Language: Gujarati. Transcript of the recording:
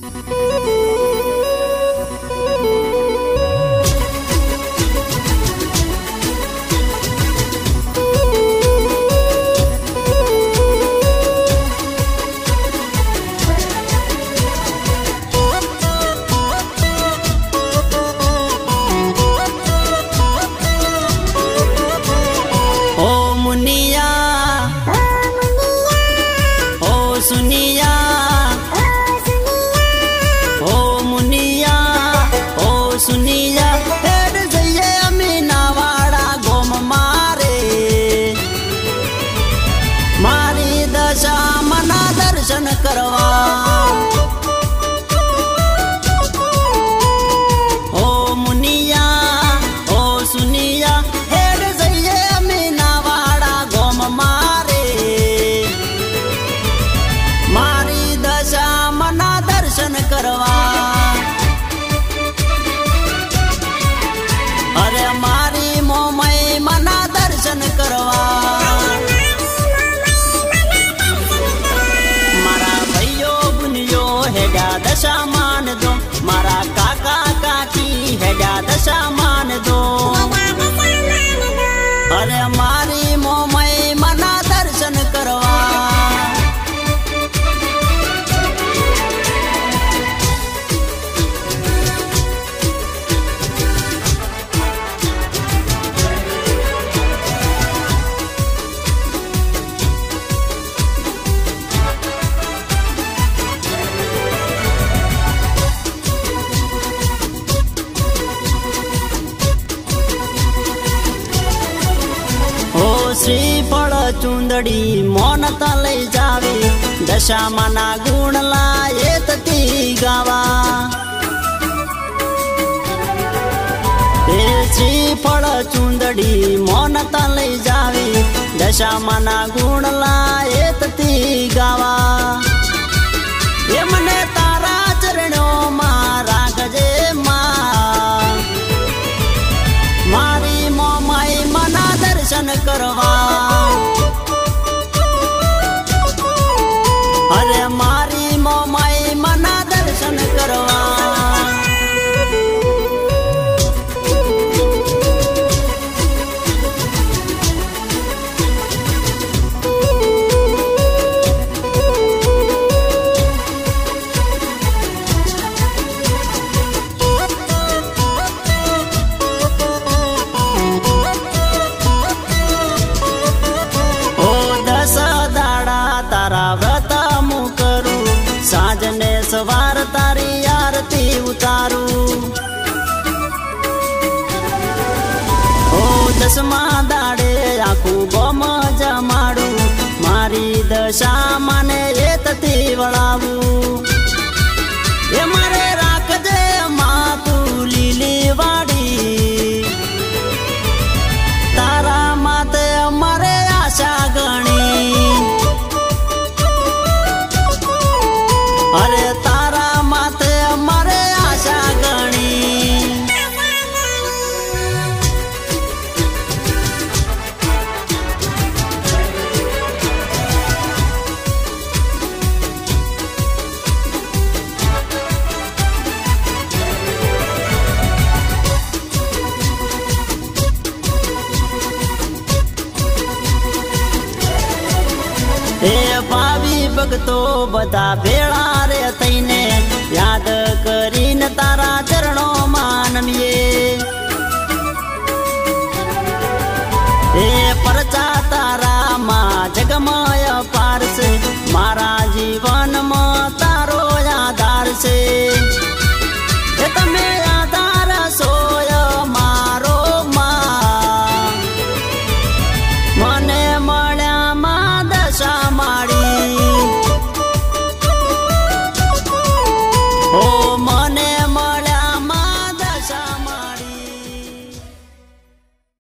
Música 你让 હેડા દશા માન દો શ્રીફળ ચુંદડી મોનતા લઈ જાવે. દશામાના ગુણ લાયે તતી ગાવા શ્રીફળ ચુંદડી મોનતા લઈ જાવે. દશામાના ગુણ લાયે તતી ગાવા. તારી આરતી ઉતારું. ઓ દસમા દાડે આખું ગોમ જમાડું. મારી દશા મને એ તથી વળાવું. ભક્તો બધા ભેળા રે થઈને યાદ કરીને તારા ચરણો માનમીએ હે પરચા તારા માં જગમય પારસે